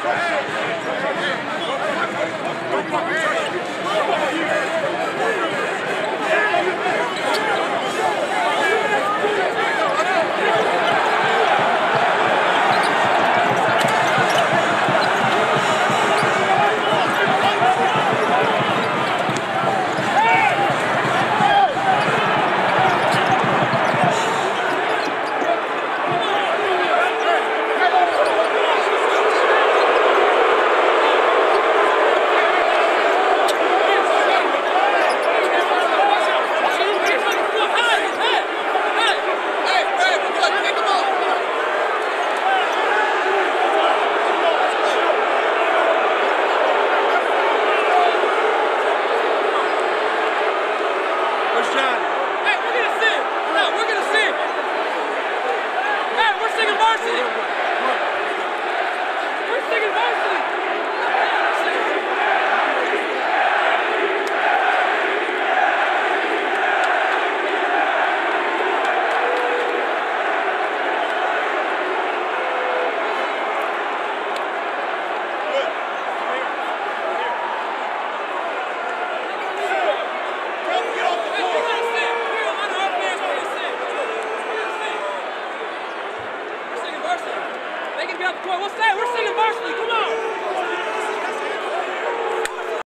Hey! varsity. They can be up the court. We'll stay. We're sending varsity. Come on.